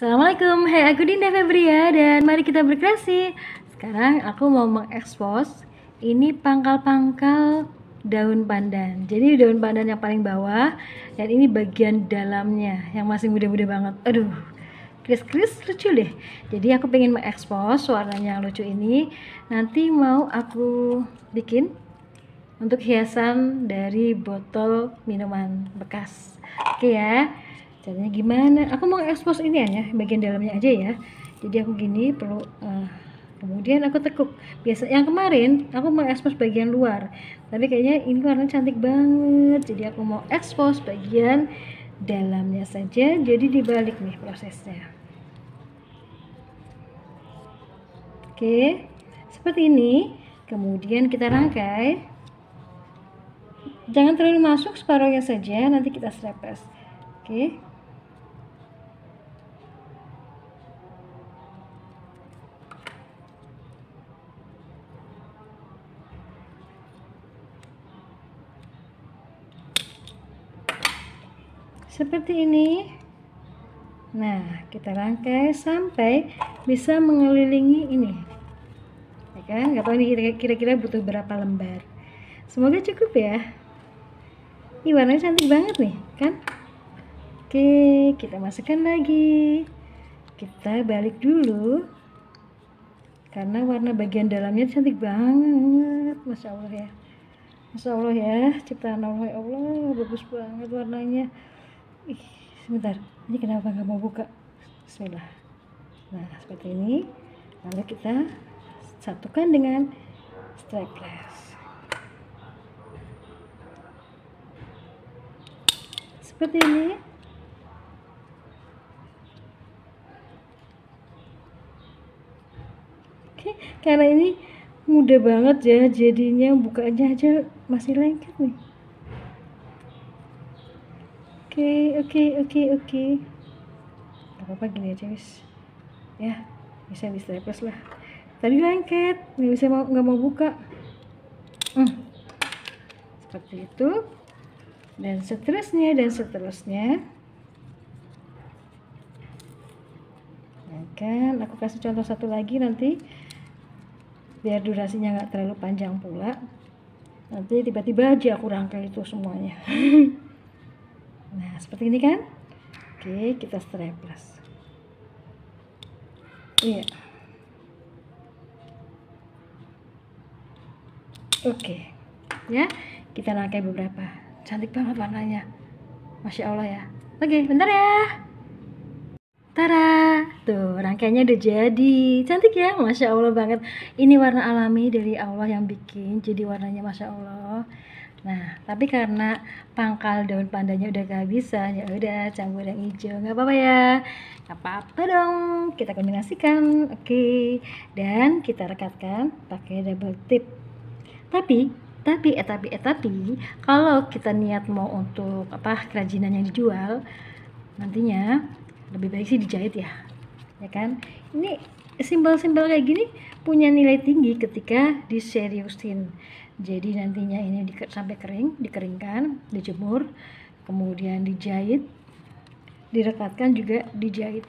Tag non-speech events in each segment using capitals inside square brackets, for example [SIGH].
Assalamualaikum, hai aku Dinda Febria dan mari kita berkreasi. Sekarang aku mau mengekspos ini pangkal-pangkal daun pandan. Jadi daun pandan yang paling bawah dan ini bagian dalamnya yang masih muda-muda banget. Aduh, kris-kris lucu deh. Jadi aku pengen mengekspos warnanya yang lucu ini. Nanti mau aku bikin untuk hiasan dari botol minuman bekas. Oke ya caranya gimana? Aku mau ekspos ini aja bagian dalamnya aja ya. Jadi aku gini perlu uh, kemudian aku tekuk. Biasa yang kemarin aku mau ekspos bagian luar. Tapi kayaknya ini warna cantik banget. Jadi aku mau ekspos bagian dalamnya saja. Jadi dibalik nih prosesnya. Oke seperti ini. Kemudian kita rangkai. Jangan terlalu masuk separuhnya saja nanti kita strepes. Oke seperti ini. Nah kita rangkai sampai bisa mengelilingi ini. Ya kan? Nggak tahu ini kira-kira butuh berapa lembar. Semoga cukup ya. Ini warnanya cantik banget nih kan? Oke kita masukkan lagi. Kita balik dulu. Karena warna bagian dalamnya cantik banget. Masya Allah ya. Masya Allah ya ciptaan Allah ya Allah. Bagus banget warnanya ih sebentar. Ini kenapa nggak mau buka? Bismillah. Nah seperti ini. Lalu kita satukan dengan strapless. Seperti ini. Oke karena ini mudah banget ya. Jadinya bukanya aja masih lengket nih Oke, oke, oke, oke. Gak apa-apa gini aja wis. Ya, bisa di staples lah. Tadi lengket, nggak bisa mau nggak mau buka. Hmm. Seperti itu. Dan seterusnya dan seterusnya. Nah, kan, aku kasih contoh satu lagi nanti biar durasinya nggak terlalu panjang pula. Nanti tiba-tiba aja aku rangkai itu semuanya. [LAUGHS] Seperti ini kan? Oke, kita staples. Iya. Oke. Ya, kita rangkai beberapa. Cantik banget warnanya. Masya Allah ya. Oke, bentar ya. Tara, tuh rangkainya udah jadi, cantik ya, masya Allah banget. Ini warna alami dari Allah yang bikin, jadi warnanya masya Allah. Nah, tapi karena pangkal daun pandanya udah kehabisan, ya udah campur yang hijau, nggak apa-apa ya, nggak apa-apa dong. Kita kombinasikan, oke. Okay. Dan kita rekatkan pakai double tip. Tapi, tapi, eh tapi, eh tapi, kalau kita niat mau untuk apa kerajinan yang dijual, nantinya lebih baik sih dijahit ya, ya kan? Ini simbol-simbol kayak gini punya nilai tinggi ketika diseriusin jadi nantinya ini di, sampai kering dikeringkan dijemur kemudian dijahit direkatkan juga dijahit.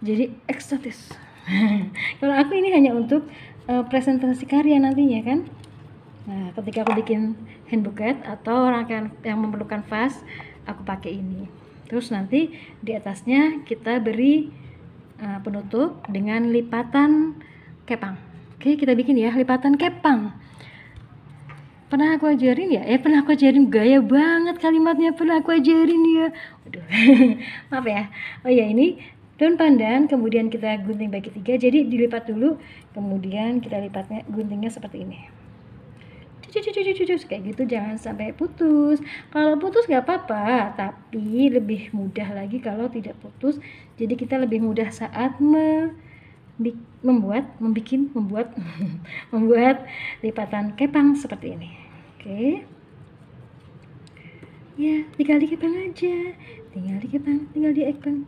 Jadi eksotis. [LAUGHS] Kalau aku ini hanya untuk uh, presentasi karya nantinya kan? Nah ketika aku bikin hand bouquet atau rangkaian yang memerlukan vas aku pakai ini. Terus nanti di atasnya kita beri uh, penutup dengan lipatan kepang. Oke kita bikin ya lipatan kepang pernah aku ajarin ya? Eh pernah aku ajarin. Gaya banget kalimatnya. Pernah aku ajarin ya. Waduh. [LAUGHS] maaf ya. Oh ya ini daun pandan kemudian kita gunting bagi tiga. Jadi dilipat dulu. Kemudian kita lipatnya guntingnya seperti ini. Kayak gitu jangan sampai putus. Kalau putus nggak apa-apa. Tapi lebih mudah lagi kalau tidak putus. Jadi kita lebih mudah saat me membuat, membikin, membuat, [LAUGHS] membuat lipatan kepang seperti ini. Oke. Ya, tinggal dikepang aja. Tinggal dikepang, tinggal diekpang.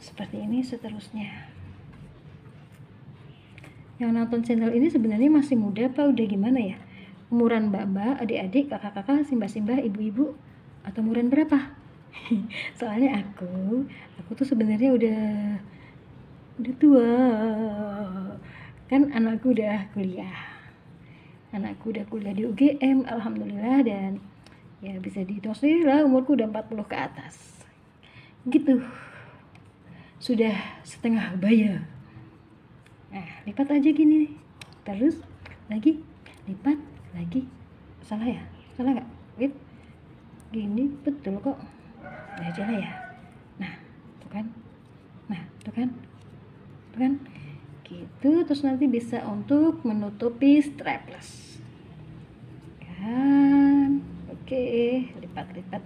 Seperti ini seterusnya. Yang nonton channel ini sebenarnya masih muda apa udah gimana ya? Umuran mbak-mbak, adik-adik, kakak-kakak, simbah-simbah, ibu-ibu, atau umuran berapa? [LAUGHS] soalnya aku aku tuh sebenarnya udah udah tua. Kan anakku udah kuliah. Anakku udah kuliah di UGM alhamdulillah dan ya bisa dihitung sendiri lah umurku udah 40 ke atas. Gitu. Sudah setengah bayar nah lipat aja gini. Terus lagi lipat lagi. Salah ya? Salah nggak? Wait gini betul kok. Nah aja lah ya. Nah tuh kan. Nah tuh kan kan? Gitu terus nanti bisa untuk menutupi strapless. Kan? Oke lipat-lipat.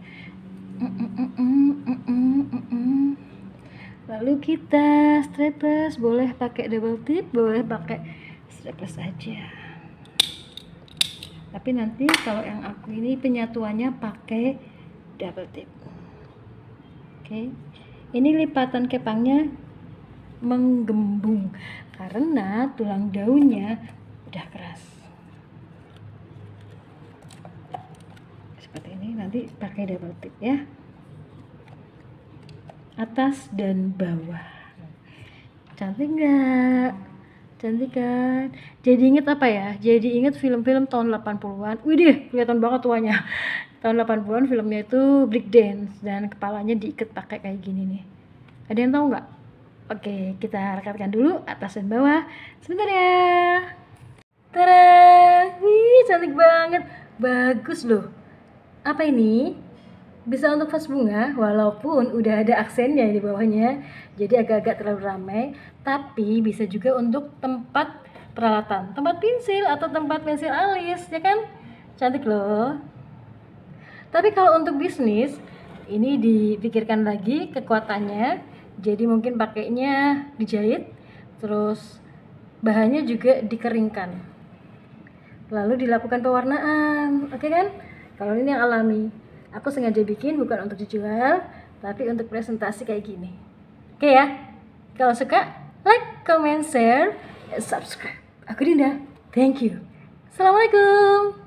Lalu kita strapless boleh pakai double tip boleh pakai strapless aja. Tapi nanti kalau yang aku ini penyatuannya pakai double tip. Oke. Ini lipatan kepangnya menggembung karena tulang daunnya udah keras. Seperti ini nanti pakai double tip ya. Atas dan bawah. Cantik nggak? Cantik kan? Jadi inget apa ya? Jadi inget film-film tahun 80-an wih kelihatan banget tuanya. Tahun 80-an filmnya itu break dance dan kepalanya diikat pakai kayak gini nih. Ada yang tahu nggak Oke, kita rekatkan dulu atas dan bawah. Sebentar ya. Tada! Wih, cantik banget. Bagus loh. Apa ini? Bisa untuk vas bunga, walaupun udah ada aksennya di bawahnya. Jadi agak-agak terlalu ramai. Tapi bisa juga untuk tempat peralatan. Tempat pensil atau tempat pensil alis, ya kan? Cantik loh. Tapi kalau untuk bisnis, ini dipikirkan lagi kekuatannya jadi mungkin pakainya dijahit terus bahannya juga dikeringkan. Lalu dilakukan pewarnaan oke kan? Kalau ini yang alami aku sengaja bikin bukan untuk dijual tapi untuk presentasi kayak gini. Oke ya? Kalau suka like comment share subscribe. Aku Dinda. Thank you. Assalamualaikum